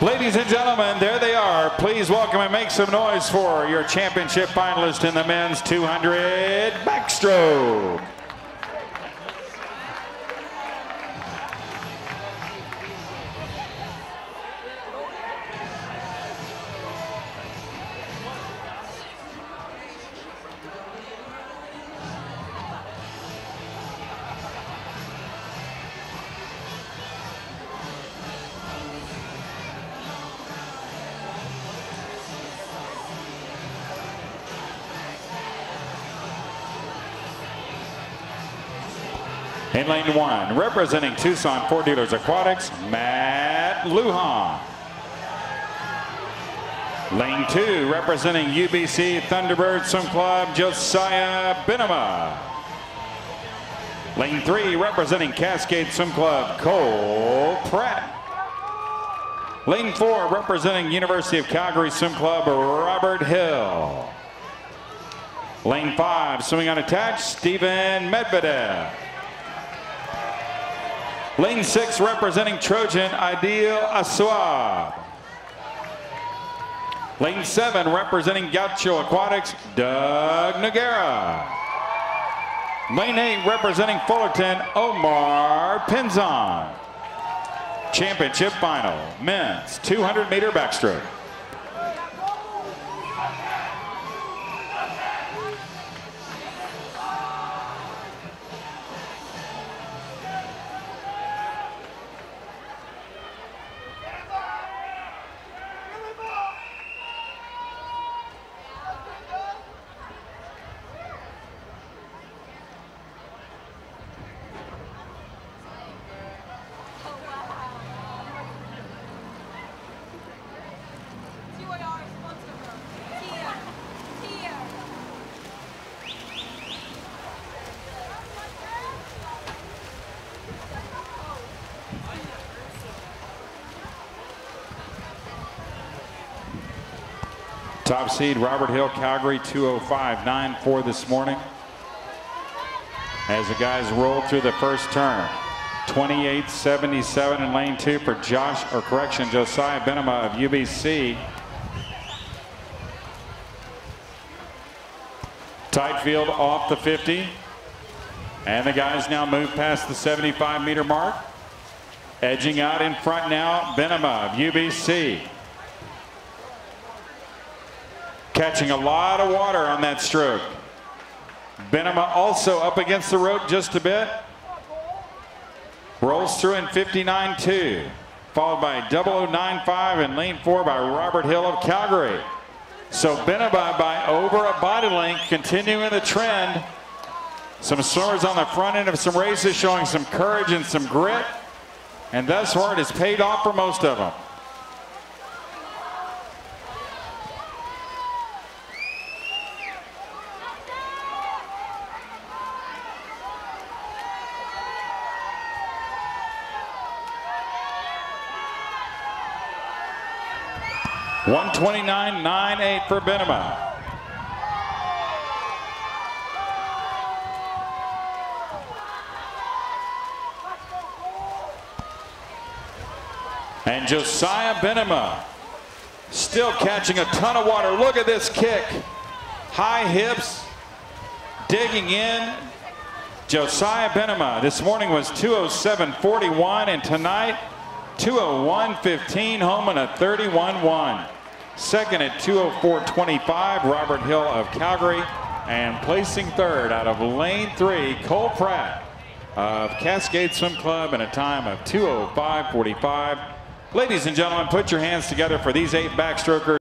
Ladies and gentlemen, there they are. Please welcome and make some noise for your championship finalist in the men's 200 backstroke. In lane one, representing Tucson Ford Dealers Aquatics, Matt Lujan. Lane two, representing UBC Thunderbird Swim Club, Josiah Binema. Lane three, representing Cascade Swim Club, Cole Pratt. Lane four, representing University of Calgary Swim Club, Robert Hill. Lane five, swimming unattached, Stephen Medvedev. Lane six representing Trojan, Ideal Aswab. Lane seven representing Gaucho Aquatics, Doug Noguera. Lane eight representing Fullerton, Omar Pinzon. Championship final, men's 200 meter backstroke. Top seed Robert Hill, Calgary 205.94 this morning. As the guys roll through the first turn. 28.77 in lane two for Josh, or correction, Josiah Binema of UBC. Tight field off the 50. And the guys now move past the 75 meter mark. Edging out in front now, Binema of UBC. Catching a lot of water on that stroke. Binema also up against the rope just a bit. Rolls through in 59-2. Followed by 0095 in lane four by Robert Hill of Calgary. So Binema by over a body length, continuing the trend. Some swimmers on the front end of some races showing some courage and some grit. And thus far it has paid off for most of them. One twenty-nine nine eight for Binema. And Josiah Binema still catching a ton of water. Look at this kick. High hips, digging in. Josiah Binema this morning was 207.41 and tonight 201.15 home in a 31-1. Second at 204.25, Robert Hill of Calgary. And placing third out of lane three, Cole Pratt of Cascade Swim Club in a time of 205.45. Ladies and gentlemen, put your hands together for these eight backstrokers.